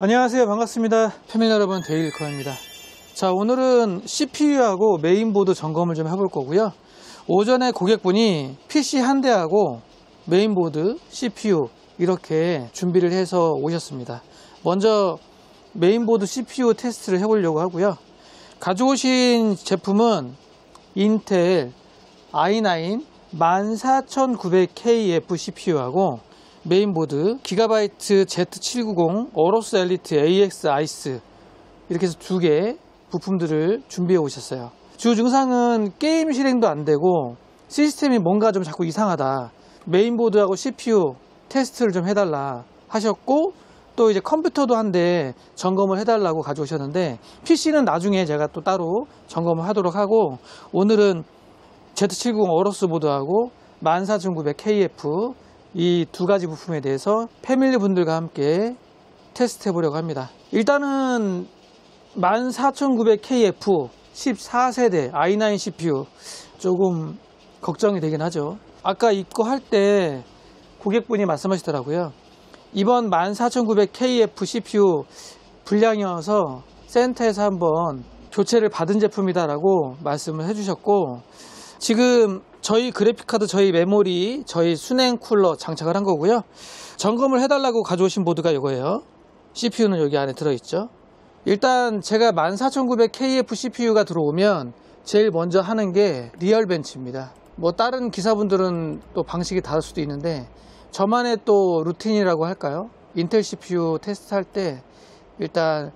안녕하세요. 반갑습니다. 패밀리 여러분 데일리커입니다. 자 오늘은 CPU하고 메인보드 점검을 좀 해볼 거고요. 오전에 고객분이 PC 한 대하고 메인보드 CPU 이렇게 준비를 해서 오셨습니다. 먼저 메인보드 CPU 테스트를 해보려고 하고요. 가져오신 제품은 인텔 i9 14900KF CPU하고 메인보드 GIGABYTE Z790 AORUS ELITE AX ICE 이렇게 해서 두 개 부품들을 준비해 오셨어요. 주 증상은 게임 실행도 안 되고 시스템이 뭔가 좀 자꾸 이상하다. 메인보드하고 CPU 테스트를 좀 해달라 하셨고 또 이제 컴퓨터도 한 대 점검을 해달라고 가져오셨는데 PC는 나중에 제가 또 따로 점검을 하도록 하고 오늘은 Z790 어로스 보드하고 14900KF 이 두 가지 부품에 대해서 패밀리 분들과 함께 테스트 해보려고 합니다. 일단은 14900KF 14세대 i9 CPU 조금 걱정이 되긴 하죠. 아까 입고 할 때 고객분이 말씀하시더라고요. 이번 14900KF CPU 불량이어서 센터에서 한번 교체를 받은 제품이다라고 말씀을 해주셨고 지금 저희 그래픽카드, 저희 메모리, 저희 수냉 쿨러 장착을 한 거고요. 점검을 해달라고 가져오신 보드가 이거예요. CPU는 여기 안에 들어있죠. 일단 제가 14900KF CPU가 들어오면 제일 먼저 하는 게 RealBench입니다. 뭐 다른 기사분들은 또 방식이 다를 수도 있는데 저만의 또 루틴이라고 할까요? 인텔 CPU 테스트할 때 일단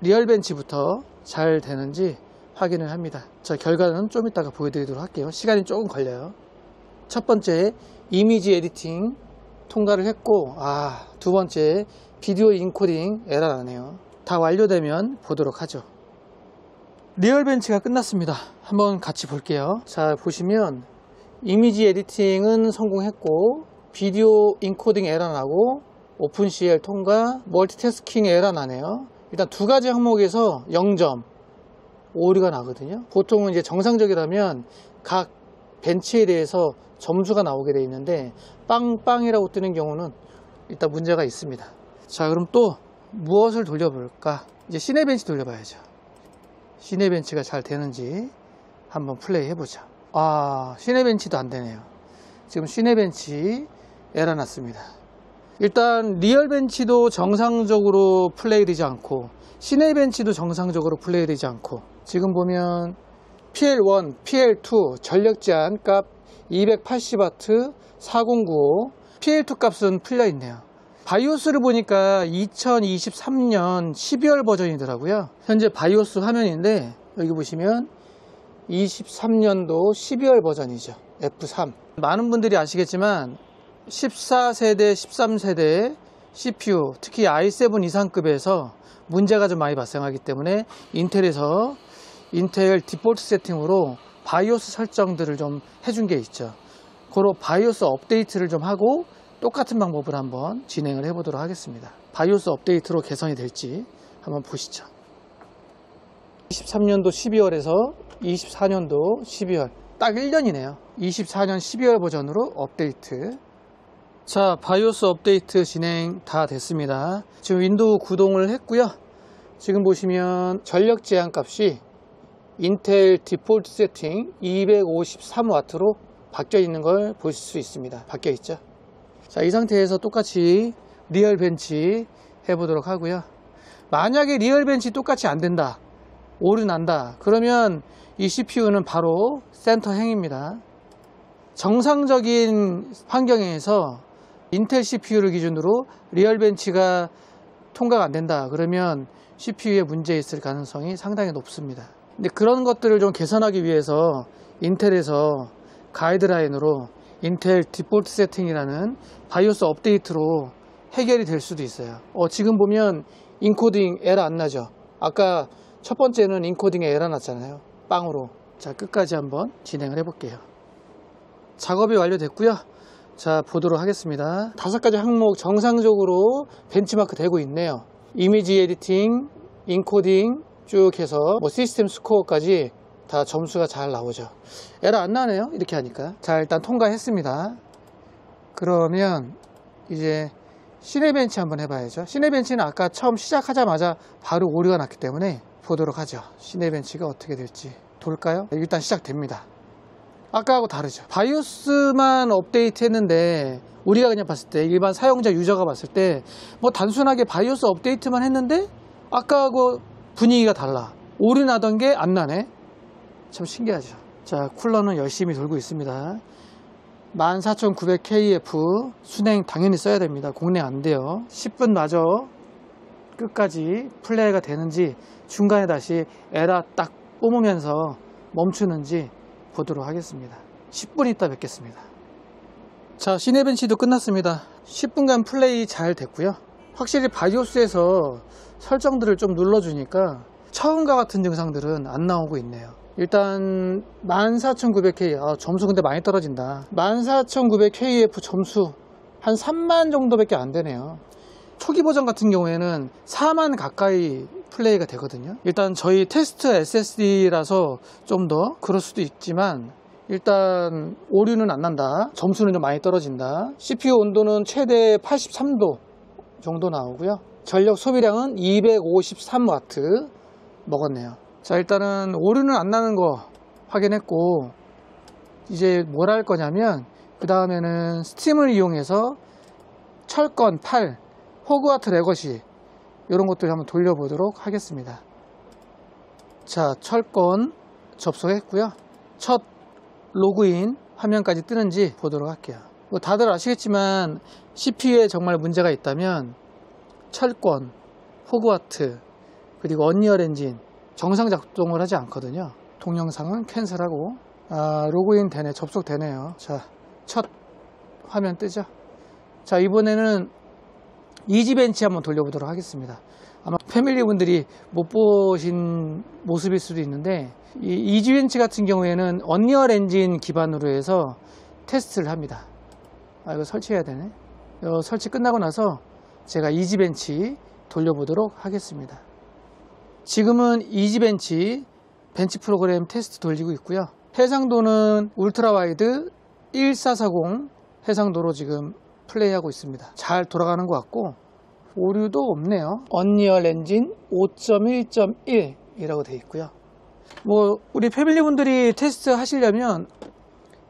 RealBench부터 잘 되는지 확인을 합니다. 자, 결과는 좀 이따가 보여드리도록 할게요. 시간이 조금 걸려요. 첫 번째, image editing 통과를 했고, 아, 두 번째, video encoding 에러 나네요. 다 완료되면 보도록 하죠. RealBench가 끝났습니다. 한번 같이 볼게요. 자, 보시면, image editing은 성공했고, video encoding 에러 나고, OpenCL 통과, 멀티태스킹 에러 나네요. 일단 두 가지 항목에서 0점, 오류가 나거든요. 보통은 이제 정상적이라면 각 벤치에 대해서 점수가 나오게 되어 있는데 빵빵이라고 뜨는 경우는 일단 문제가 있습니다. 자, 그럼 또 무엇을 돌려볼까? 이제 Cinebench 돌려봐야죠. Cinebench가 잘 되는지 한번 플레이 해보자. 아, Cinebench도 안 되네요. 지금 Cinebench 에러 났습니다. 일단 RealBench도 정상적으로 플레이 되지 않고 Cinebench도 정상적으로 플레이 되지 않고 지금 보면 PL1, PL2 전력 제한 값 280W 4095 PL2 값은 풀려 있네요. 바이오스를 보니까 2023년 12월 버전이더라고요. 현재 바이오스 화면인데 여기 보시면 23년도 12월 버전이죠. F3. 많은 분들이 아시겠지만 14세대, 13세대 CPU, 특히 i7 이상급에서 문제가 좀 많이 발생하기 때문에 인텔에서 인텔 디폴트 세팅으로 바이오스 설정들을 좀 해준 게 있죠. 그걸로 바이오스 업데이트를 좀 하고 똑같은 방법을 한번 진행을 해보도록 하겠습니다. 바이오스 업데이트로 개선이 될지 한번 보시죠. 23년도 12월에서 24년도 12월 딱 1년이네요. 24년 12월 버전으로 업데이트 자 바이오스 업데이트 진행 다 됐습니다. 지금 윈도우 구동을 했고요. 지금 보시면 전력 제한 값이 인텔 디폴트 세팅 253W로 바뀌어 있는 걸 보실 수 있습니다. 바뀌어 있죠? 자 이 상태에서 똑같이 RealBench 해보도록 하고요. 만약에 RealBench 똑같이 안 된다 오류 난다 그러면 이 CPU는 바로 센터 행입니다. 정상적인 환경에서 인텔 CPU를 기준으로 RealBench가 통과가 안 된다. 그러면 CPU에 문제 있을 가능성이 상당히 높습니다. 근데 그런 것들을 좀 개선하기 위해서 인텔에서 가이드라인으로 인텔 디폴트 세팅이라는 바이오스 업데이트로 해결이 될 수도 있어요. 어, 지금 보면 인코딩 에러 안 나죠? 아까 첫 번째는 encoding에 에러 났잖아요. 빵으로. 자 끝까지 한번 진행을 해 볼게요. 작업이 완료됐고요 자 보도록 하겠습니다 다섯 가지 항목 정상적으로 벤치마크 되고 있네요 image editing 인코딩 쭉 해서 뭐 시스템 스코어까지 다 점수가 잘 나오죠 에러 안 나네요 이렇게 하니까 자 일단 통과했습니다 그러면 이제 Cinebench 한번 해봐야죠. Cinebench는 아까 처음 시작하자마자 바로 오류가 났기 때문에 보도록 하죠. Cinebench가 어떻게 될지. 돌까요? 일단 시작됩니다. 아까하고 다르죠. 바이오스만 업데이트 했는데 우리가 그냥 봤을 때 일반 사용자 유저가 봤을 때 뭐 단순하게 바이오스 업데이트만 했는데 아까하고 분위기가 달라. 오류 나던 게 안 나네. 참 신기하죠. 자, 쿨러는 열심히 돌고 있습니다. 14900KF 수냉 당연히 써야 됩니다. 공냉 안 돼요. 10분 놔두죠. 끝까지 플레이가 되는지 중간에 다시 에라 딱 뿜으면서 멈추는지 보도록 하겠습니다. 10분 있다 뵙겠습니다. 자, 시네벤치도 끝났습니다. 10분간 플레이 잘 됐고요. 확실히 바이오스에서 설정들을 좀 눌러주니까 처음과 같은 증상들은 안 나오고 있네요. 일단 14900K 아, 점수 근데 많이 떨어진다 14900KF 점수 한 3만 정도밖에 안 되네요 초기 버전 같은 경우에는 4만 가까이 플레이가 되거든요. 일단 저희 테스트 SSD라서 좀 더 그럴 수도 있지만 일단 오류는 안 난다. 점수는 좀 많이 떨어진다. CPU 온도는 최대 83도 정도 나오고요. 전력 소비량은 253W 먹었네요. 자 일단은 오류는 안 나는 거 확인했고 이제 뭘 할 거냐면 그 다음에는 스팀을 이용해서 철권 8 호그와트 레거시 이런 것들 한번 돌려보도록 하겠습니다 자 철권 접속했고요 첫 로그인 화면까지 뜨는지 보도록 할게요 뭐 다들 아시겠지만 CPU에 정말 문제가 있다면 철권, 호그와트, 그리고 언리얼 엔진 정상 작동을 하지 않거든요. 동영상은 cancel하고 아, 로그인 되네 접속되네요. 자, 첫 화면 뜨죠. 자, 이번에는 이지벤치 한번 돌려보도록 하겠습니다. 아마 패밀리 분들이 못 보신 모습일 수도 있는데 이 이지벤치 같은 경우에는 언리얼 엔진 기반으로 해서 테스트를 합니다. 아, 이거 설치해야 되네. 어, 설치 끝나고 나서 제가 이지벤치 돌려보도록 하겠습니다. 지금은 이지벤치 벤치 프로그램 테스트 돌리고 있고요. 해상도는 ultrawide 1440 해상도로 지금 플레이하고 있습니다. 잘 돌아가는 것 같고 오류도 없네요. 언리얼 엔진 5.1.1 이라고 되어 있고요. 뭐 우리 패밀리 분들이 테스트 하시려면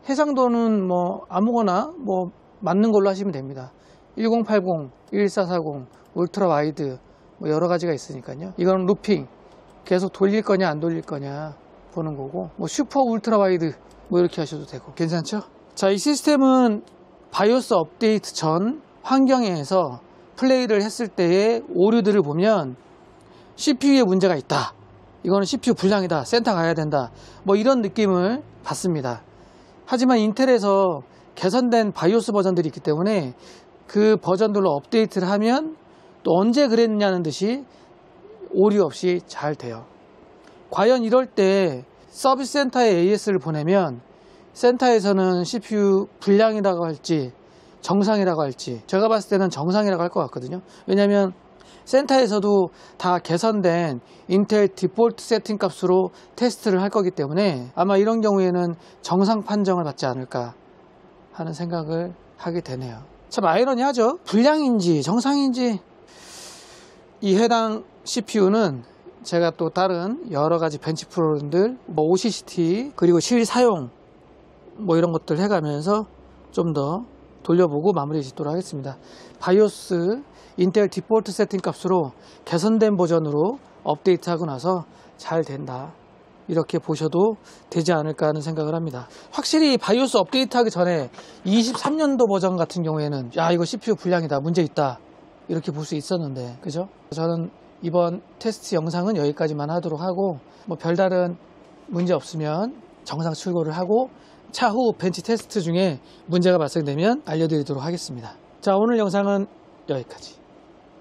해상도는 뭐 아무거나 뭐 맞는 걸로 하시면 됩니다. 1080, 1440, ultra wide 뭐 여러 가지가 있으니까요. 이건 looping 계속 돌릴 거냐 안 돌릴 거냐 보는 거고 뭐 super ultra wide 뭐 이렇게 하셔도 되고 괜찮죠? 자 이 시스템은 바이오스 업데이트 전 환경에서 플레이를 했을 때의 오류들을 보면 CPU에 문제가 있다. 이거는 CPU 불량이다. 센터 가야 된다. 뭐 이런 느낌을 받습니다. 하지만 인텔에서 개선된 바이오스 버전들이 있기 때문에 그 버전들로 업데이트를 하면 또 언제 그랬느냐는 듯이 오류 없이 잘 돼요. 과연 이럴 때 서비스 센터에 AS를 보내면 센터에서는 CPU 불량이라고 할지 정상이라고 할지 제가 봤을 때는 정상이라고 할 것 같거든요. 왜냐하면 센터에서도 다 개선된 인텔 디폴트 세팅 값으로 테스트를 할 거기 때문에 아마 이런 경우에는 정상 판정을 받지 않을까 하는 생각을 하게 되네요. 참 아이러니하죠. 불량인지 정상인지 이 해당 CPU는 제가 또 다른 여러 가지 벤치 프로그램들, 뭐 OCCT, 그리고 실 사용, 뭐 이런 것들 해가면서 좀 더 돌려보고 마무리 짓도록 하겠습니다. 바이오스 인텔 디폴트 세팅 값으로 개선된 버전으로 업데이트하고 나서 잘 된다. 이렇게 보셔도 되지 않을까 하는 생각을 합니다. 확실히 바이오스 업데이트하기 전에 23년도 버전 같은 경우에는 야 이거 CPU 불량이다 문제 있다 이렇게 볼 수 있었는데 그죠? 저는 이번 테스트 영상은 여기까지만 하도록 하고 뭐 별다른 문제 없으면 정상 출고를 하고 차후 벤치 테스트 중에 문제가 발생되면 알려드리도록 하겠습니다. 자 오늘 영상은 여기까지.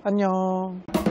안녕.